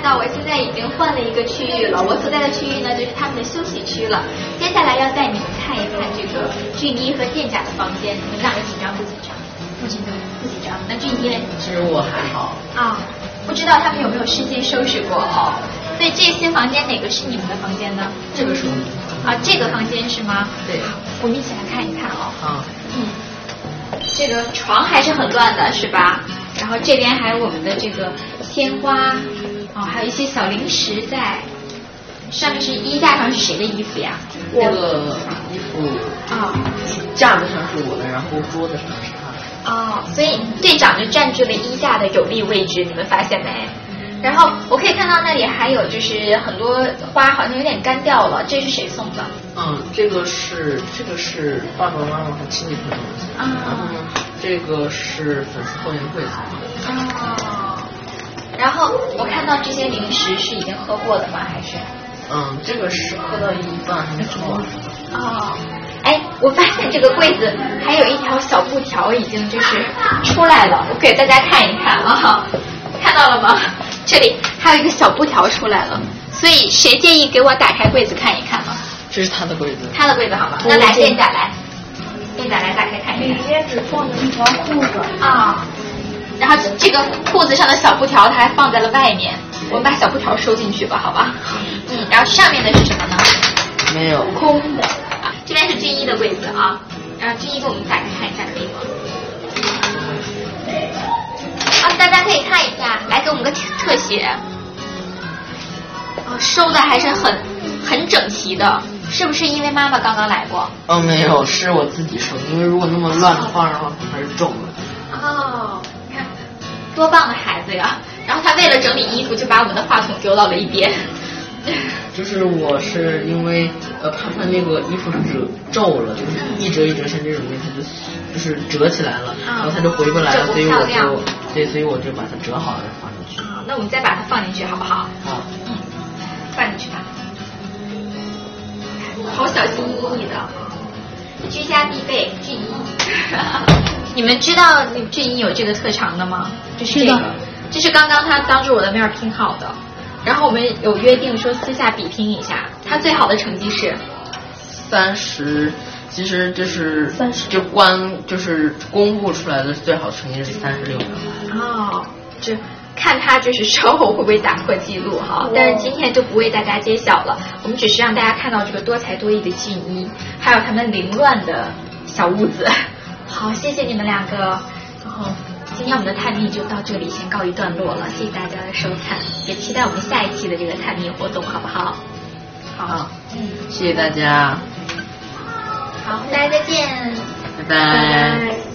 看到我现在已经换了一个区域了，我所在的区域呢就是他们的休息区了。接下来要带你们看一看这个俊一和店长的房间，你们两个紧张不紧张？不紧张，不紧张。那俊一呢？其实我还好。啊，不知道他们有没有事先收拾过哦？所以这些房间哪个是你们的房间呢？这个是我们啊，这个房间是吗？对。我们一起来看一看哦。啊。嗯。这个床还是很乱的，是吧？然后这边还有我们的这个鲜花，哦，还有一些小零食在。上面是衣架上是谁的衣服呀？这个衣服啊，架子上是我的，然后桌子上是他的。哦，所以队长就占据了衣架的有利位置，你们发现没？然后我可以看到那里还有就是很多花，好像有点干掉了，这是谁送的？嗯，这个是这个是爸爸妈妈和亲戚朋友送的。啊。然后呢，这个是粉丝后援会送的。哦。这些零食是已经喝过的吗？还是？嗯，这个是喝到一半还没喝完。哦。哎，我发现这个柜子还有一条小布条已经就是出来了，我给大家看一看啊，看到了吗？这里还有一个小布条出来了，所以谁介意给我打开柜子看一看吗？这是他的柜子。他的柜子好吗？那来店长来，店长来打开看一看。里面只放了一条裤子。啊，然后这个裤子上的小布条它还放在了外面，我们把小布条收进去吧，好吧？嗯，然后上面的是什么呢？没有，空的。啊，这边是军医的柜子啊，然后军医给我们打开看一下可以吗？啊，大家可以看一下，来给我们个特写。哦，收的还是很很整齐的，是不是因为妈妈刚刚来过？哦，没有，是我自己收的，因为如果那么乱放的话，可能还是重的。哦，你看，多棒的孩子呀！然后他为了整理衣服，就把我们的话筒丢到了一边。就是我是因为呃怕他那个衣服褶皱了，就是一折一折像这种的，他就就是折起来了，然后他就回不来了，所以我就对，所以我就把它折好了放进去。好，那我们再把它放进去好不好？好，嗯，放进去吧。好小心翼翼的，居家必备俊衣。你们知道那俊英有这个特长的吗？就是这个，这是刚刚他当着我的面拼好的。然后我们有约定说私下比拼一下，他最好的成绩是三十，其实就是三十，就官就是公布出来的最好成绩是三十六分。哦，这看他就是稍后会不会打破记录哈，但是今天就不为大家揭晓了，我们只是让大家看到这个多才多艺的俊一，还有他们凌乱的小屋子。好，谢谢你们两个，然后。今天我们的探秘就到这里，先告一段落了。谢谢大家的收看，也期待我们下一期的这个探秘活动，好不好？好，嗯，谢谢大家。好，大家再见。拜拜。